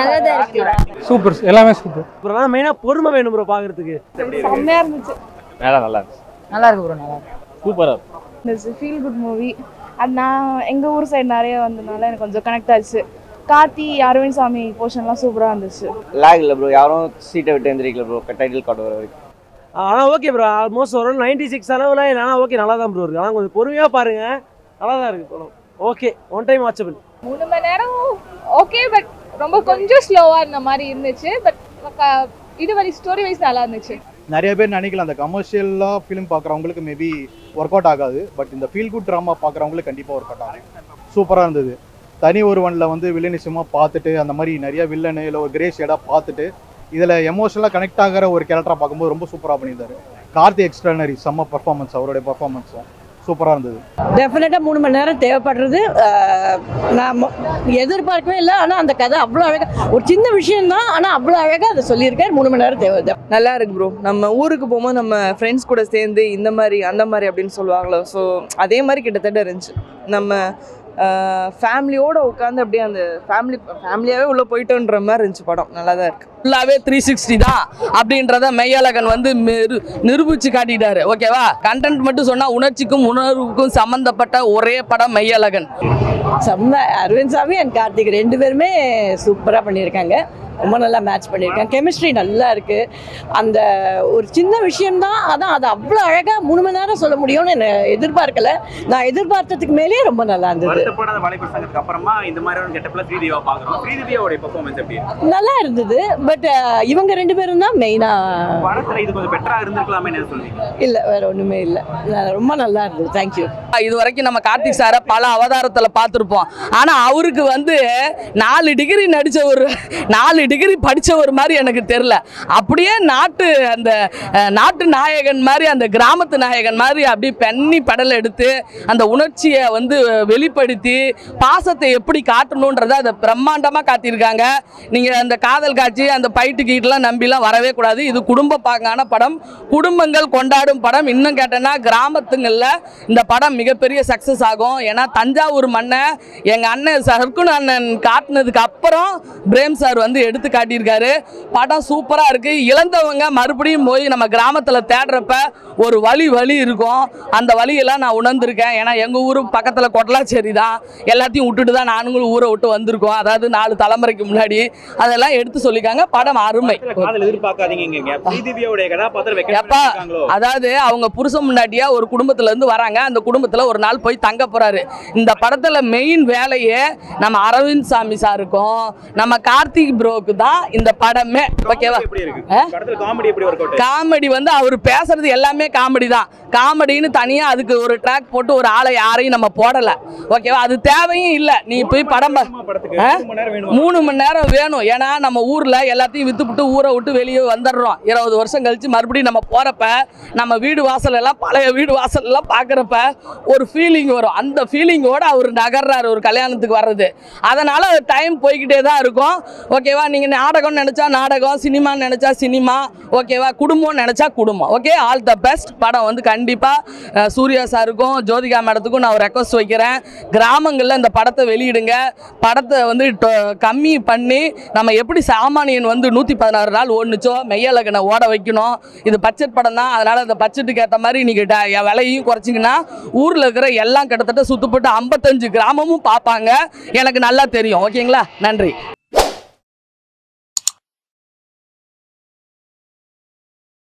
நல்லதா இருக்கு. சூப்பர் எல்லாமே சூப்பர். ப்ரோ ஆனால் மெயினாக பொறுமை வேணும் ப்ரோ பார்க்கறதுக்கு செம்மையா இருந்துச்சு. நல்லா நல்லா இருந்துச்சு. நல்லா இருக்கு ப்ரோ நல்லா இருக்கு. சூப்பரா இருந்துச்சு ஃபீல் குட் மூவி அது நான் எங்க ஊர் சைடு நிறைய வந்ததுனால எனக்கு கொஞ்சம் கனெக்ட் ஆச்சு. கார்த்தி அரவிந்த் சாமி போர்ஷன்லாம் சூப்பரா இருந்துச்சு. லேக் இல்லை ப்ரோ யாரும் சீட்டை விட்டு எந்திரிக்கல ப்ரோ டைட்டில் கார்டு வர வரைக்கும். ஆனால் ஓகே ப்ரோ ஆல்மோஸ்ட் ஒரு நைன்டி சிக்ஸ் அளவுல ஆனால் ஓகே நல்லா தான் ப்ரோ இருக்கு. ஆனால் கொஞ்சம் பொறுமையாக பாருங்க. நல்லா தான் இருக்கு படம் ஓகே ஒன் டைம் வாட்சபிள் மூணு மணி நேரம் ஓகே பட் ரொம்ப கொஞ்சம் ஸ்லோவாக இருந்த மாதிரி இருந்துச்சு பட் இது வரை ஸ்டோரி வைஸ் நல்லா இருந்துச்சு. நிறைய பேர் நினைக்கலாம் அந்த கமர்ஷியலாக ஃபிலிம் பார்க்குறவங்களுக்கு மேபி ஒர்க் அவுட் ஆகாது பட் இந்த ஃபீல் குட் ட்ராமா பார்க்குறவங்களுக்கு கண்டிப்பாக ஒர்க் அவுட் ஆகும். சூப்பராக இருந்தது. தனி ஒருவனில் வந்து வில்லனிசமாக பார்த்துட்டு அந்த மாதிரி நிறைய வில்லனு இல்லை ஒரு கிரே ஷேடாக பார்த்துட்டு இதில் எமோஷனலாக கனெக்ட் ஆகிற ஒரு கேரக்டராக பார்க்கும்போது ரொம்ப சூப்பராக பண்ணியிருந்தாரு. கார்த்தி எக்ஸ்ட்ரானரி செம்ம பர்ஃபார்மன்ஸ் அவருடைய பர்ஃபார்மன்ஸும் சூப்பராக இருந்தது. டெஃபினட்டாக மூணு மணி நேரம் தேவைப்படுறது. நான் எதிர்பார்க்கவே இல்லை. ஆனால் அந்த கதை அவ்வளோ அழகாக ஒரு சின்ன விஷயம்தான் ஆனால் அவ்வளோ அழகாக அதை சொல்லியிருக்காரு. மூணு மணி நேரம் தேவை. நல்லா இருக்கு ப்ரோ நம்ம ஊருக்கு போகும்போது நம்ம ஃப்ரெண்ட்ஸ் கூட சேர்ந்து இந்த மாதிரி அந்த மாதிரி அப்படின்னு சொல்லுவாங்களோ. ஸோ அதே மாதிரி கிட்டத்தட்ட இருந்துச்சு. நம்ம ஃபேமிலியோட உட்காந்து அப்படியே அந்த ஃபேமிலி ஃபேமிலியாகவே உள்ளே போயிட்டோன்ற மாதிரி இருந்துச்சு படம். நல்லா தான் இருக்கு. ஃபுல்லாவே த்ரீ சிக்ஸ்டி தான் அப்படின்றத மெய்யழகன் வந்து நிரு- நிரூபிச்சு காட்டிட்டாரு. ஓகேவா கண்டென்ட் மட்டும் சொன்னா உணர்ச்சிக்கும் உணர்வுக்கும் சம்பந்தப்பட்ட ஒரே படம் மெய்யழகன். செம்ம அரவிந்த் சாமி அண்ட் கார்த்திக் ரெண்டு பேருமே சூப்பராக பண்ணியிருக்காங்க. ரொம்ப நல்லா மேட்ச் பண்ணியிருக்காங்க கெமிஸ்ட்ரி நல்லா இருக்குது அந்த ஒரு சின்ன விஷயம்தான் அதான் அது அவ்வளோ அழகாக மூணு மணி நேரம் சொல்ல முடியும்னு என்ன எதிர்பார்க்கல. நான் எதிர்பார்த்ததுக்கு மேலேயே ரொம்ப நல்லா இருந்தது. வருத்தப்படாத வாலிபர் சங்கத்துக்கு அப்புறமா இந்த மாதிரி ஒரு கெட்டப்ல ஸ்ரீதேவா பாக்குறோம் ஸ்ரீதேவியோட பெர்ஃபார்மன்ஸ் எப்படி இருக்கு? நல்லா இருந்தது. பட் இவங்க ரெண்டு பேரும் தான் மெயினாக படத்துல இது கொஞ்சம் பெட்டரா இருந்திருக்கலாமே என்ன சொல்றீங்க? இல்லை வேற ஒன்றுமே இல்லை. ரொம்ப நல்லா இருந்தது. தேங்க்யூ இது வரைக்கும் நம்ம கார்த்திக் சாரை பல அவதாரத்துல பார்த்துருப்போம். ஆனா அவருக்கு வந்து நாலு டிகிரி நடிச்ச ஒரு நாலு டிகிரி படித்தவர் மாதிரி எனக்கு தெரில அப்படியே நாட்டு அந்த நாட்டு நாயகன் மாதிரி அந்த கிராமத்து நாயகன் மாதிரி அப்படியே பெண்ணி படலை எடுத்து அந்த உணர்ச்சியை வந்து வெளிப்படுத்தி பாசத்தை எப்படி காட்டணுன்றத அதை பிரம்மாண்டமாக காட்டியிருக்காங்க. நீங்கள் அந்த காதல் காட்சி அந்த பைட்டு கீட்டெலாம் நம்பிலாம் வரவே கூடாது. இது குடும்ப பாங்கான படம். குடும்பங்கள் கொண்டாடும் படம். இன்னும் கேட்டேன்னா கிராமத்துங்களில் இந்த படம் மிகப்பெரிய சக்ஸஸ் ஆகும். ஏன்னா தஞ்சாவூர் மண்ணை எங்கள் அண்ணன் சர்க்குன் அண்ணன் காட்டினதுக்கு அப்புறம் பிரேம் சார் வந்து எடுத்து காட்டியிருக்காரு. படம் சூப்பராக இருக்குது இழந்தவங்க மறுபடியும் போய் நம்ம கிராமத்தில் தேடுறப்ப ஒரு வழி வழி இருக்கும். அந்த வழியெல்லாம் நான் உணர்ந்திருக்கேன். ஏன்னா எங்கள் ஊர் பக்கத்தில் கொட்டலாச்சேரி தான். எல்லாத்தையும் விட்டுட்டு தான் நானுங்களும் ஊரை விட்டு வந்திருக்கோம். அதாவது நாலு தலைமுறைக்கு முன்னாடி. அதெல்லாம் எடுத்து சொல்லிக்காங்க படம் அருமை. எப்பா அதாவது அவங்க புருஷன் முன்னாடியா ஒரு குடும்பத்துல இருந்து வராங்க. அந்த குடும்பத்துல ஒரு நாள் போய் தங்க போறாரு. இந்த படத்துல மெயின் வேலையே நம்ம அரவிந்த் சாமி சாருக்கும் நம்ம கார்த்திக் ப்ரோக்கு தான் இந்த படமே. ஓகேவா? காமெடி வந்து அவர் பேசுறது எல்லாமே காமெடி தான். காமெடின்னு தனியா அதுக்கு ஒரு ட்ராக் போட்டு ஒரு ஆளை யாரையும் நம்ம போடல. ஓகேவா அது தேவையும் இல்லை. நீ போய் படம்? மூணு மணி நேரம் வேணும்? ஏன்னா நம்ம ஊர்ல எல்லாத்தையும் வித்துப்புட்டு ஊரை விட்டு வெளியே வந்துடுறோம். இருபது வருஷம் கழிச்சு மறுபடியும் நம்ம போறப்ப நம்ம வீடு வாசல் எல்லாம் பழைய வீடு வாசல் எல்லாம் பார்க்குறப்ப ஒரு ஃபீலிங் வரும். அந்த ஃபீலிங்கோட அவர் நகர்றாரு ஒரு கல்யாணத்துக்கு வர்றது. அதனால டைம் போய்கிட்டே தான் இருக்கும். ஓகேவா நீங்க நாடகம் நினைச்சா நாடகம் சினிமான்னு நினைச்சா சினிமா. ஓகேவா குடும்பம் நினைச்சா குடும்பம். ஓகே ஆல் த பெஸ்ட் படம் வந்து கண்டிப்பாக சூர்யா சாருக்கும் ஜோதிகா மேடத்துக்கும் நான் ஒரு ரெக்வஸ்ட் வைக்கிறேன். கிராமங்களில் இந்த படத்தை வெளியிடுங்க. படத்தை வந்து டொ- கம்மி பண்ணி நம்ம எப்படி சாமானியன் வந்து நூற்றி பதினாறு நாள் ஓடுனுச்சோ மெய்யலகனை ஓட வைக்கணும். இது பட்ஜெட் படம் தான். அதனால் அந்த பட்ஜெட்டுக்கு ஏற்ற மாதிரி நீங்கள் விலையும் குறைச்சிங்கன்னா ஊரில் இருக்கிற எல்லாம் கிட்டத்தட்ட சுத்தப்பட்டு ஐம்பத்தஞ்சு கிராமமும் பார்ப்பாங்க. எனக்கு நல்லா தெரியும். ஓகேங்களா? நன்றி.